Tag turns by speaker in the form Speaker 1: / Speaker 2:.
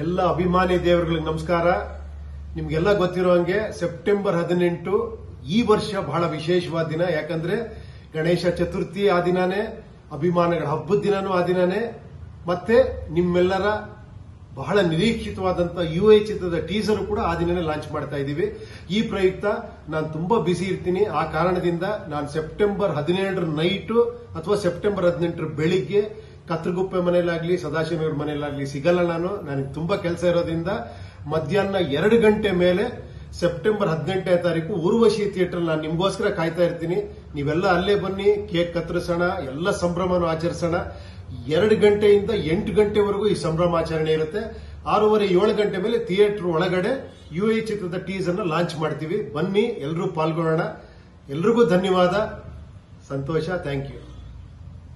Speaker 1: ಎಲ್ಲ ಅಭಿಮಾನಿ ದೇವರುಗಳಿಗೆ ನಮಸ್ಕಾರ. ನಿಮ್ಗೆಲ್ಲ ಗೊತ್ತಿರೋ ಹಂಗೆ ಸೆಪ್ಟೆಂಬರ್ ಹದಿನೆಂಟು ಈ ವರ್ಷ ಬಹಳ ವಿಶೇಷವಾದ ದಿನ. ಯಾಕಂದ್ರೆ ಗಣೇಶ ಚತುರ್ಥಿ ಆ ದಿನಾನೇ, ಅಭಿಮಾನಗಳ ಹಬ್ಬದ ದಿನಾನೂ ಆ ದಿನಾನೇ, ಮತ್ತೆ ನಿಮ್ಮೆಲ್ಲರ ಬಹಳ ನಿರೀಕ್ಷಿತವಾದಂತಹ ಯು ಎ ಚಿತ್ರದ ಟೀಸರ್ ಕೂಡ ಆ ದಿನನೇ ಲಾಂಚ್ ಮಾಡ್ತಾ ಇದ್ದೀವಿ. ಈ ಪ್ರಯುಕ್ತ ನಾನು ತುಂಬಾ ಬಿಸಿ ಇರ್ತೀನಿ. ಆ ಕಾರಣದಿಂದ ನಾನು ಸೆಪ್ಟೆಂಬರ್ ಹದಿನೇಳರ ನೈಟು ಅಥವಾ ಸೆಪ್ಟೆಂಬರ್ ಹದಿನೆಂಟರ ಬೆಳಿಗ್ಗೆ ಕತ್ರಗುಪ್ಪೆ ಮನೆಯಲ್ಲಾಗ್ಲಿ ಸದಾಶಿವರ ಮನೆಯಲ್ಲಾಗ್ಲಿ ಸಿಗಲ್ಲ ನಾನು. ನನಗೆ ತುಂಬಾ ಕೆಲಸ ಇರೋದ್ರಿಂದ ಮಧ್ಯಾಹ್ನ ಎರಡು ಗಂಟೆ ಮೇಲೆ ಸೆಪ್ಟೆಂಬರ್ ಹದಿನೆಂಟನೇ ತಾರೀಕು ಊರ್ವಶಿ ಥಿಯೇಟರ್ ನಾನು ನಿಮ್ಗೋಸ್ಕರ ಕಾಯ್ತಾ ಇರ್ತೀನಿ. ನೀವೆಲ್ಲ ಅಲ್ಲೇ ಬನ್ನಿ, ಕೇಕ್ ಕತ್ತರಿಸೋಣ, ಎಲ್ಲ ಸಂಭ್ರಮನ ಆಚರಿಸೋಣ. ಎರಡು ಗಂಟೆಯಿಂದ ಎಂಟು ಗಂಟೆವರೆಗೂ ಈ ಸಂಭ್ರಮಾಚರಣೆ ಇರುತ್ತೆ. ಆರೂವರೆ, ಏಳು ಗಂಟೆ ಮೇಲೆ ಥಿಯೇಟರ್ ಒಳಗಡೆ ಯು ಎ ಚಿತ್ರದ ಟೀಸ್ ಅನ್ನು ಲಾಂಚ್ ಮಾಡ್ತೀವಿ. ಬನ್ನಿ ಎಲ್ಲರೂ ಪಾಲ್ಗೊಳ್ಳೋಣ. ಎಲ್ರಿಗೂ ಧನ್ಯವಾದ. ಸಂತೋಷ ಥ್ಯಾಂಕ್ ಯು